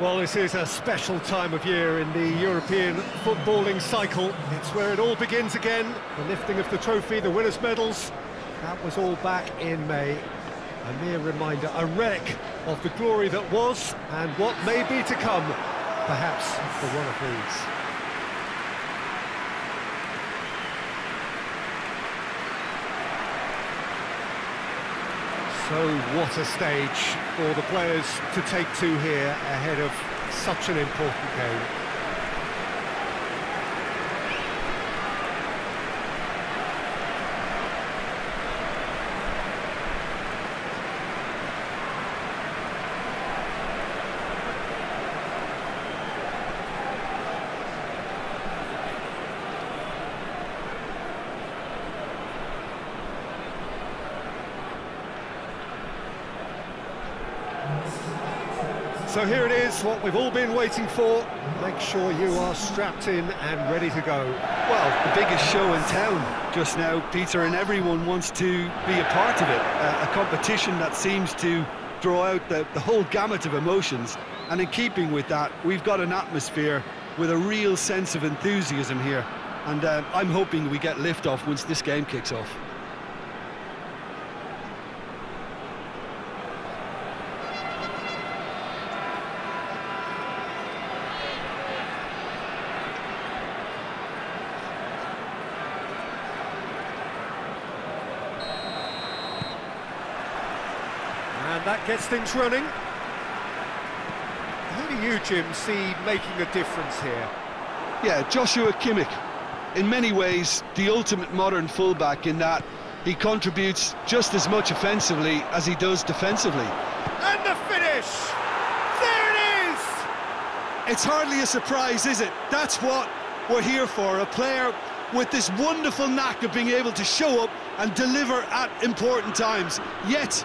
Well, this is a special time of year in the European footballing cycle. It's where it all begins again. The lifting of the trophy, the winners' medals. That was all back in May. A mere reminder, a relic of the glory that was and what may be to come, perhaps for one of these. So what a stage for the players to take to here ahead of such an important game. So here it is, what we've all been waiting for. Make sure you are strapped in and ready to go. Well, the biggest show in town just now, Peter, and everyone wants to be a part of it. Uh, a competition that seems to draw out the, the whole gamut of emotions. And in keeping with that, we've got an atmosphere with a real sense of enthusiasm here. And uh, I'm hoping we get lift-off once this game kicks off. And that gets things running. Who do you, Jim, see making a difference here? Yeah, Joshua Kimmich. In many ways, the ultimate modern fullback in that he contributes just as much offensively as he does defensively. And the finish! There it is! It's hardly a surprise, is it? That's what we're here for, a player with this wonderful knack of being able to show up and deliver at important times. Yet,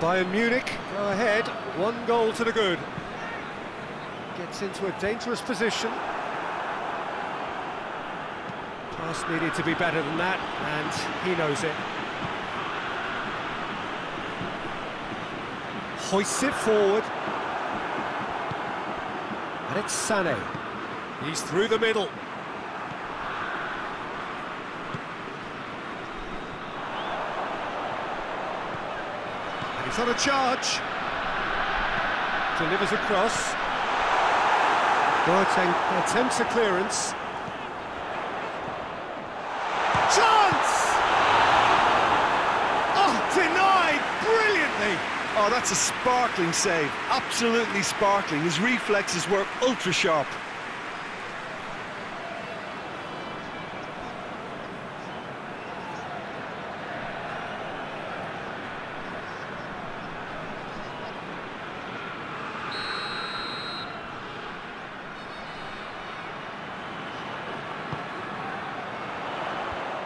Bayern Munich go ahead, one goal to the good. Gets into a dangerous position. Pass needed to be better than that, and he knows it. Hoists it forward. And it's Sané. He's through the middle. He's on a charge. Delivers across. Boateng attempts a clearance. Chance! Oh, denied brilliantly. Oh, that's a sparkling save. Absolutely sparkling. His reflexes were ultra sharp.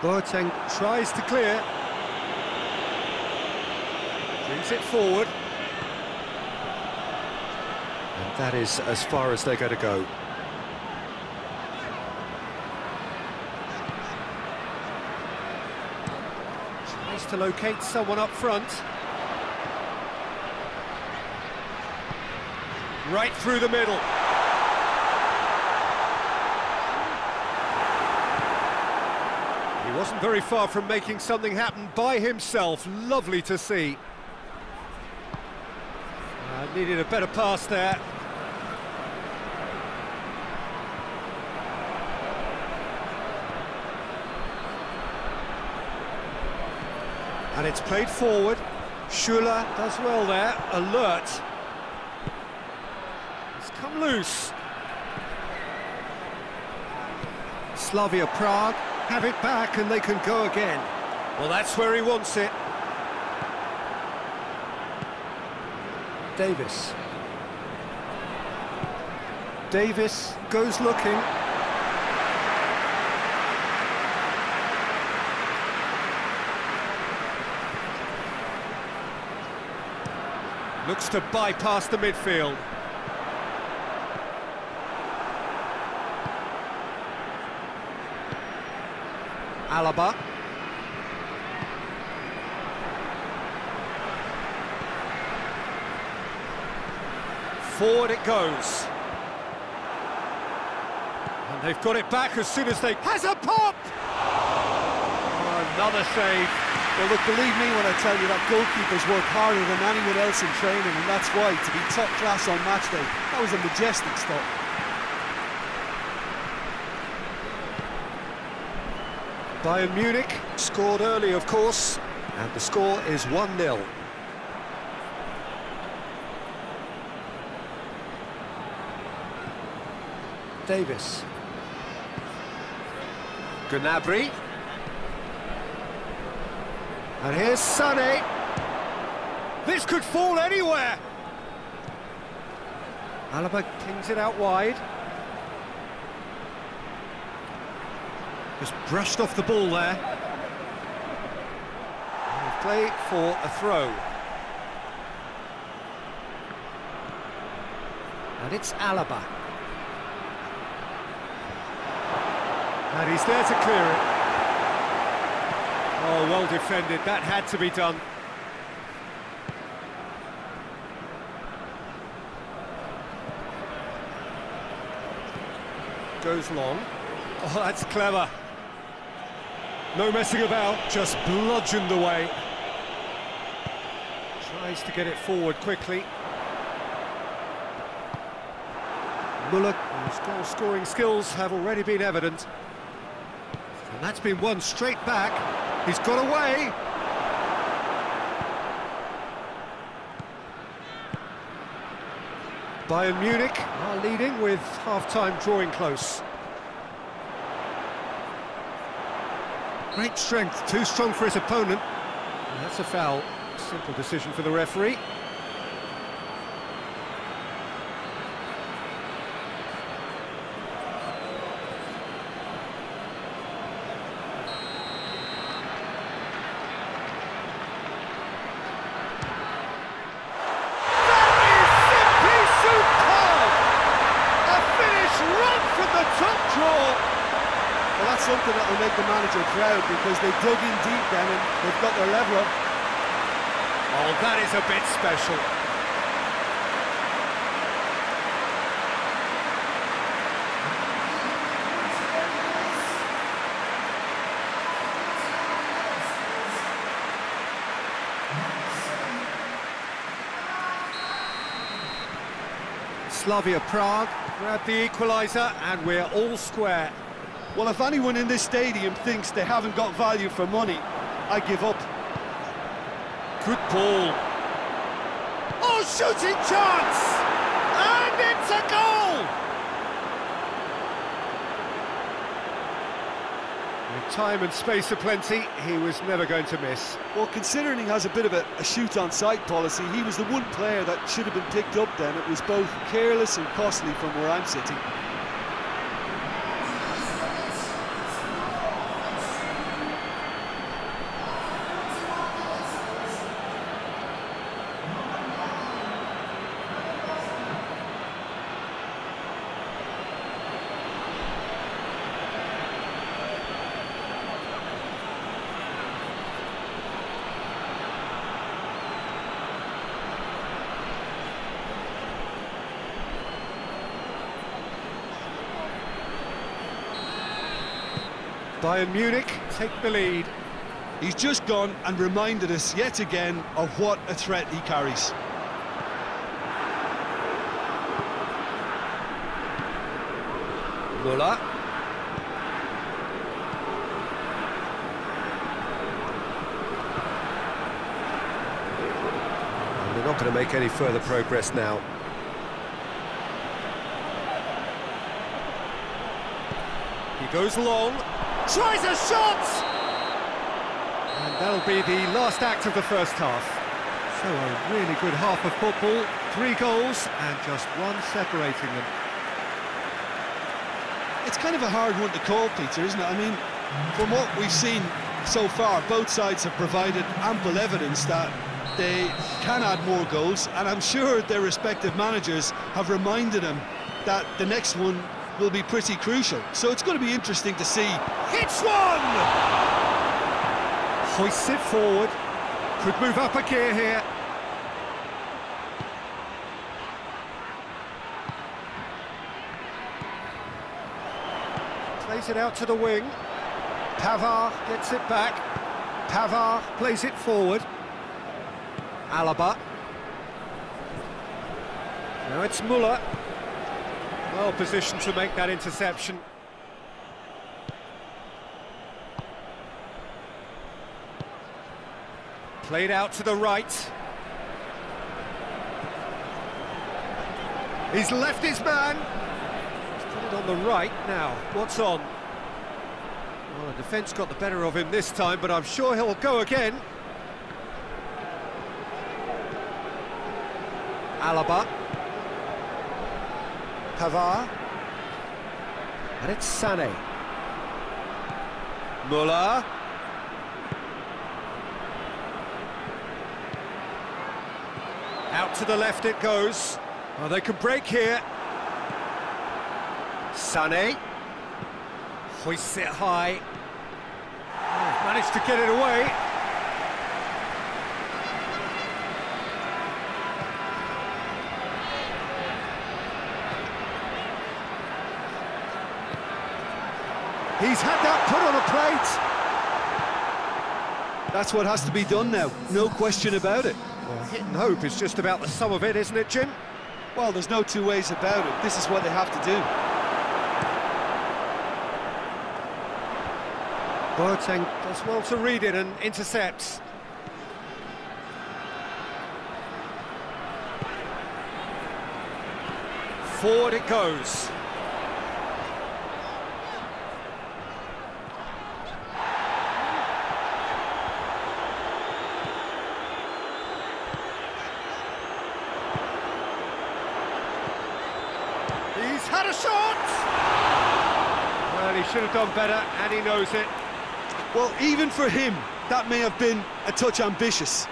Boateng tries to clear. Brings it forward. And that is as far as they're going to go. Tries to locate someone up front. Right through the middle. Wasn't very far from making something happen by himself. Lovely to see. Uh, needed a better pass there. And it's played forward. Schüller does well there, alert. It's come loose. Slavia Prague have it back and they can go again. Well, that's where he wants it. Davies. Davies goes looking. Looks to bypass the midfield. Alaba. Forward it goes. And they've got it back as soon as they... Has a pop! Oh, another save. Well, look, believe me when I tell you that goalkeepers work harder than anyone else in training, and that's why, to be top class on match day, that was a majestic stop. Bayern Munich scored early, of course, and the score is 1-0. Davies. Gnabry. And here's Sané. This could fall anywhere. Alaba pings it out wide. Just brushed off the ball there. Play for a throw. And it's Alaba. And he's there to clear it. Oh, well defended. That had to be done. Goes long. Oh, that's clever. No messing about, just bludgeoned away. Tries to get it forward quickly. Muller, whose goal-scoring skills have already been evident. And that's been one straight back. He's got away. Bayern Munich are leading with half-time drawing close. Great strength, too strong for his opponent. And that's a foul. Simple decision for the referee. something that will make the manager proud because they dug in deep then and they've got their level up. Oh, that is a bit special. Slavia Prague grab the equaliser and we're all square. Well, if anyone in this stadium thinks they haven't got value for money, I give up. Good ball. Oh, shooting chance! And it's a goal! With time and space aplenty, he was never going to miss. Well, considering he has a bit of a, a shoot-on-sight policy, he was the one player that should have been picked up then. It was both careless and costly from where I'm sitting. Bayern Munich take the lead. He's just gone and reminded us yet again of what a threat he carries. Muller. And they're not going to make any further progress now. He goes long, tries a shot! And that'll be the last act of the first half. So a really good half of football, three goals and just one separating them. It's kind of a hard one to call, Peter, isn't it? I mean, from what we've seen so far, both sides have provided ample evidence that they can add more goals, and I'm sure their respective managers have reminded them that the next one will be pretty crucial. So it's going to be interesting to see. Hits one! Hoists it forward. Could move up a gear here. Plays it out to the wing. Pavard gets it back. Pavard plays it forward. Alaba. Now it's Muller. Well positioned to make that interception. Played out to the right. He's left his man. He's put it on the right now. What's on? Well, the defence got the better of him this time, but I'm sure he'll go again. Alaba. Pavard. And it's Sané. Muller. Out to the left it goes. Oh, they can break here. Sané. Hoists it high. Oh, managed to get it away. He's had that put on a plate. That's what has to be done now, no question about it. Well, hit and hope is just about the sum of it, isn't it, Jim? Well, there's no two ways about it. This is what they have to do. Boateng does well to read it and intercepts. Forward it goes. He's had a shot! Well, he should have done better, and he knows it. Well, even for him, that may have been a touch ambitious.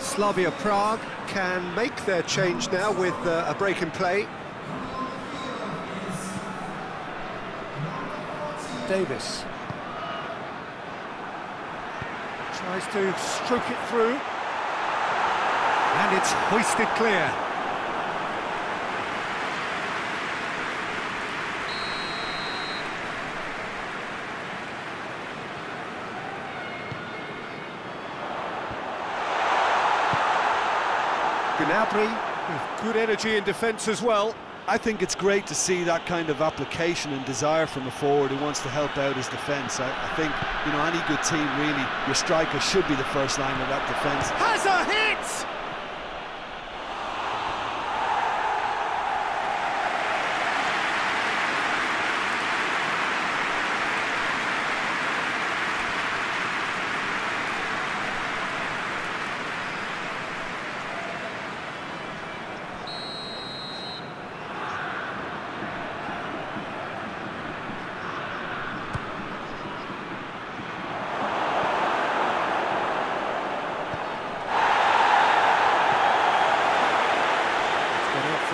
Slavia Prague can make their change now with uh, a break in play. Davies. Tries to stroke it through. And it's hoisted clear. Gnabry with good energy in defence as well. I think it's great to see that kind of application and desire from a forward who wants to help out his defence. I, I, think, you know, any good team, really, your striker should be the first line of that defence. Has a hit!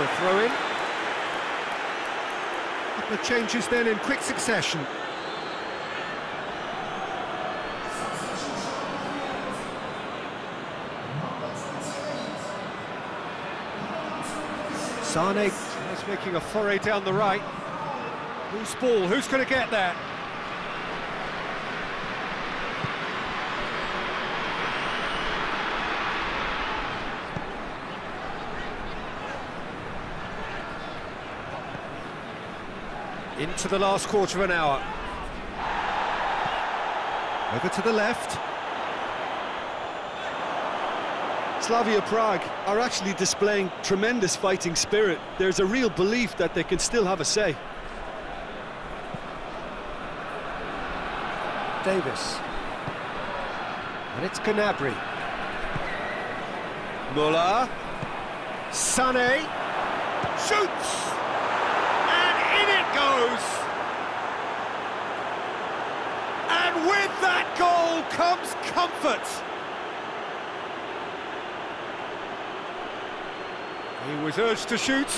for a throw-in. Couple of changes then in quick succession. Sane is making a foray down the right. Who's ball? Who's going to get there? Into the last quarter of an hour. Over to the left. Slavia Prague are actually displaying tremendous fighting spirit. There's a real belief that they can still have a say. Davies. And it's Gnabry. Muller. Sané. Shoots! And in it goes! And with that goal comfort! He was urged to shoot,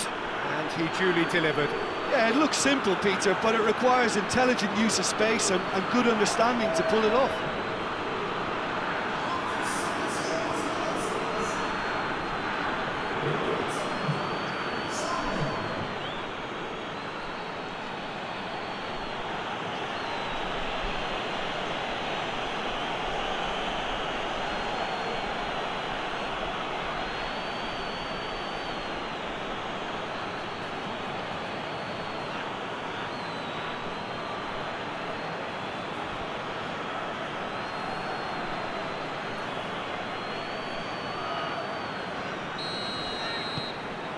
and he duly delivered. Yeah, it looks simple, Peter, but it requires intelligent use of space and, and good understanding to pull it off.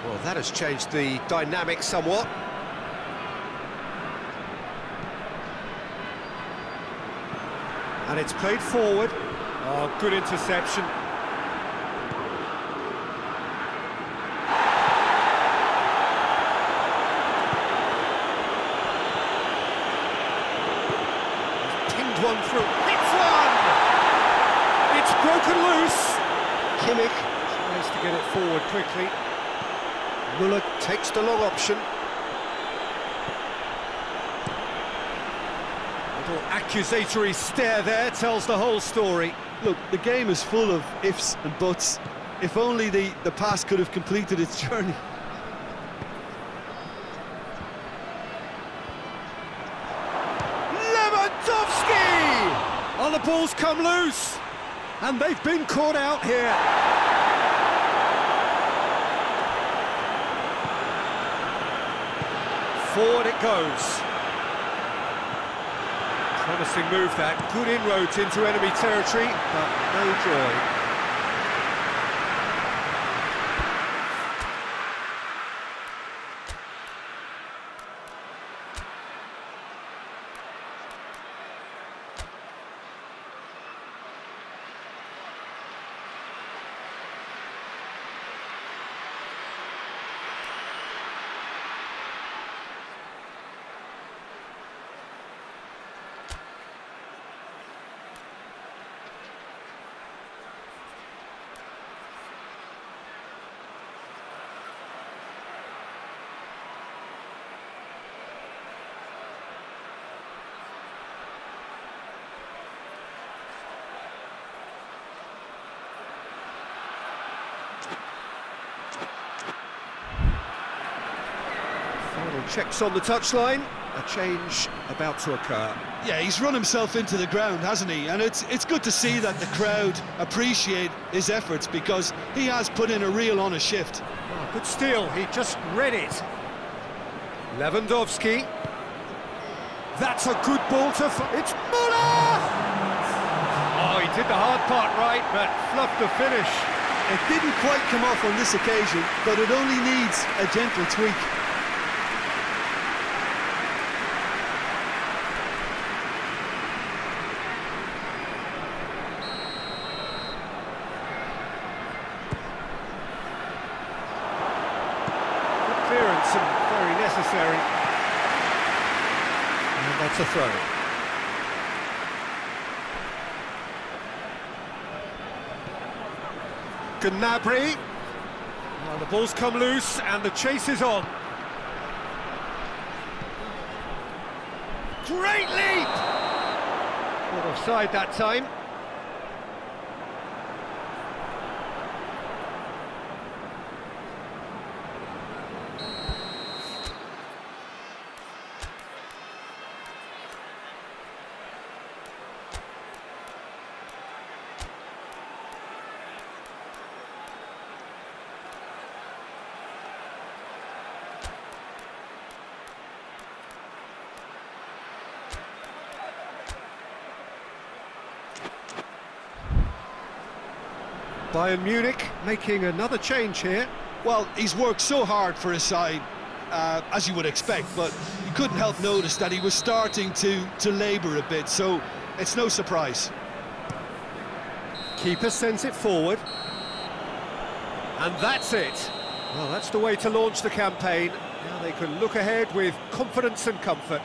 Well, that has changed the dynamic somewhat. And it's played forward. Oh, good interception. Pinged one through. It's one! It's broken loose. Kimmich tries to get it forward quickly. Muller takes the long option. Little accusatory stare there tells the whole story. Look, the game is full of ifs and buts. If only the, the pass could have completed its journey. Lewandowski! Oh, the ball's come loose, and they've been caught out here. Forward it goes. Promising move that. Good inroads into enemy territory, but no joy. Checks on the touchline. A change about to occur. Yeah, he's run himself into the ground, hasn't he? And it's it's good to see that the crowd appreciate his efforts because he has put in a real honest shift. Oh, good steal, he just read it. Lewandowski. That's a good ball to... f- It's Muller! Oh, he did the hard part right, but fluffed the finish. It didn't quite come off on this occasion, but it only needs a gentle tweak. Good clearance and very necessary. And that's a throw. Gnabry. Well, the ball's come loose and the chase is on. Great leap! Not offside that time. Bayern Munich making another change here. Well, he's worked so hard for his side, uh, as you would expect, but you couldn't help notice that he was starting to, to labour a bit, so it's no surprise. Keeper sends it forward. And that's it. Well, that's the way to launch the campaign. Now they can look ahead with confidence and comfort.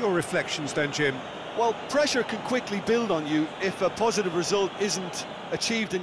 Your reflections then, Jim? Well, pressure can quickly build on you if a positive result isn't achieved in